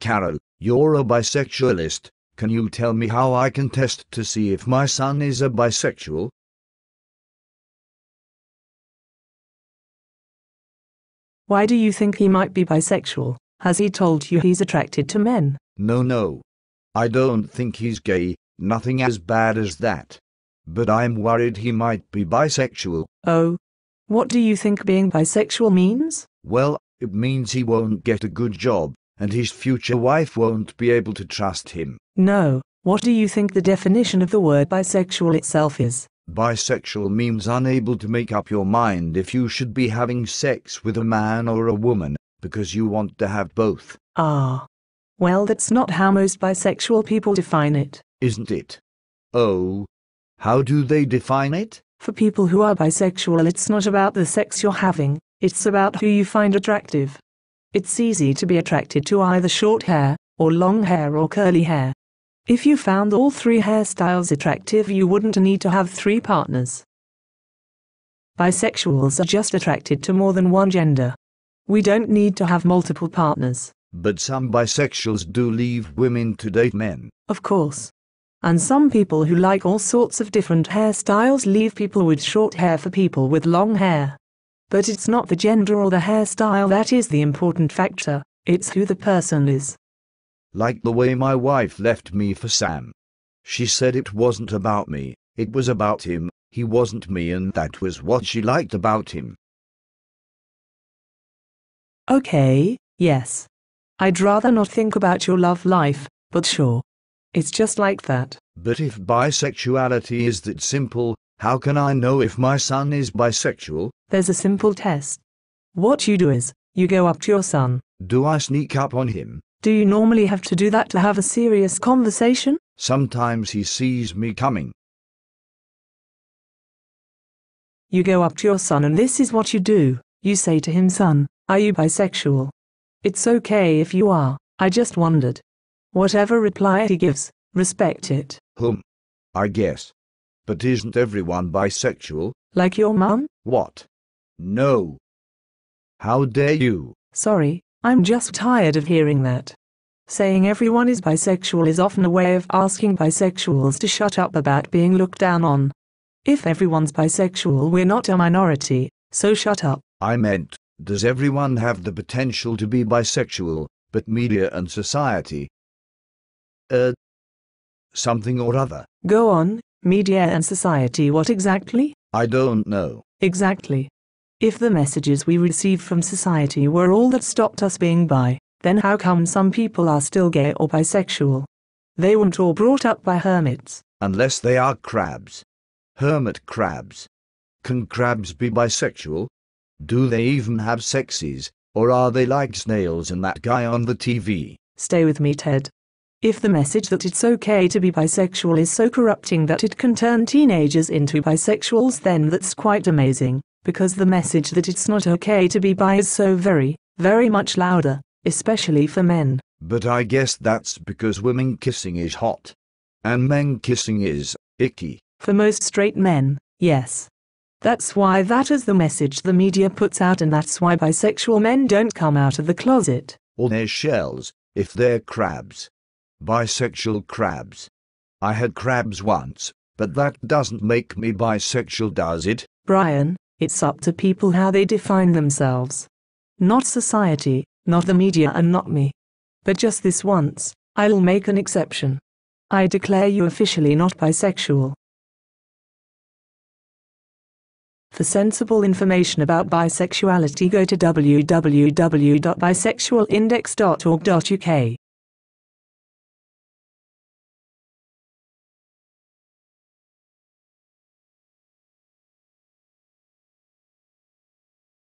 Carol, you're a bisexualist. Can you tell me how I can test to see if my son is a bisexual? Why do you think he might be bisexual? Has he told you he's attracted to men? No, no. I don't think he's gay, nothing as bad as that. But I'm worried he might be bisexual. Oh. What do you think being bisexual means? Well, it means he won't get a good job, and his future wife won't be able to trust him. No. What do you think the definition of the word bisexual itself is? Bisexual means unable to make up your mind if you should be having sex with a man or a woman, because you want to have both. Ah. Well, that's not how most bisexual people define it. Isn't it? Oh. How do they define it? For people who are bisexual, it's not about the sex you're having, it's about who you find attractive. It's easy to be attracted to either short hair, or long hair, or curly hair. If you found all three hairstyles attractive, you wouldn't need to have three partners. Bisexuals are just attracted to more than one gender. We don't need to have multiple partners. But some bisexuals do leave women to date men. Of course. And some people who like all sorts of different hairstyles leave people with short hair for people with long hair. But it's not the gender or the hairstyle that is the important factor, it's who the person is. Like the way my wife left me for Sam. She said it wasn't about me, it was about him, he wasn't me, and that was what she liked about him. Okay, yes. I'd rather not think about your love life, but sure. It's just like that. But if bisexuality is that simple, how can I know if my son is bisexual? There's a simple test. What you do is, you go up to your son. Do I sneak up on him? Do you normally have to do that to have a serious conversation? Sometimes he sees me coming. You go up to your son and this is what you do. You say to him, son, are you bisexual? It's okay if you are, I just wondered. Whatever reply he gives, respect it. Hum. I guess. But isn't everyone bisexual? Like your mum? What? No. How dare you? Sorry, I'm just tired of hearing that. Saying everyone is bisexual is often a way of asking bisexuals to shut up about being looked down on. If everyone's bisexual, we're not a minority, so shut up. I meant, does everyone have the potential to be bisexual, but media and society? Uh, something or other. Go on, media and society, what exactly? I don't know. Exactly. If the messages we receive from society were all that stopped us being bi, then how come some people are still gay or bisexual? They weren't all brought up by hermits. Unless they are crabs. Hermit crabs. Can crabs be bisexual? Do they even have sexes, or are they like snails and that guy on the TV? Stay with me, Ted. If the message that it's okay to be bisexual is so corrupting that it can turn teenagers into bisexuals, then that's quite amazing, because the message that it's not okay to be bi is so very, very much louder, especially for men. But I guess that's because women kissing is hot. And men kissing is icky. For most straight men, yes. That's why that is the message the media puts out, and that's why bisexual men don't come out of the closet. Or they're shells, if they're crabs. Bisexual crabs. I had crabs once, but that doesn't make me bisexual, does it? Brian, it's up to people how they define themselves. Not society, not the media, and not me. But just this once, I'll make an exception. I declare you officially not bisexual. For sensible information about bisexuality, go to www.bisexualindex.org.uk.